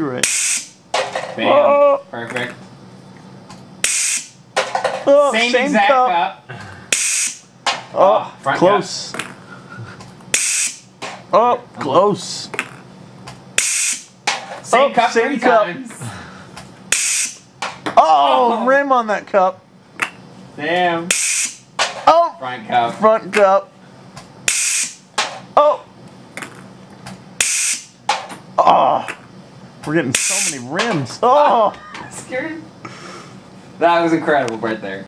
Right. Bam. Oh. Perfect. Oh, Same, exact cup. Oh, Oh, front close. Oh, close. Same Oh, cup same three cup. times. Oh, Oh. rim on that cup. Damn. Oh, Front cup. front cup. Oh. Oh. We're getting so many rims. Oh. Scared. That was incredible right there.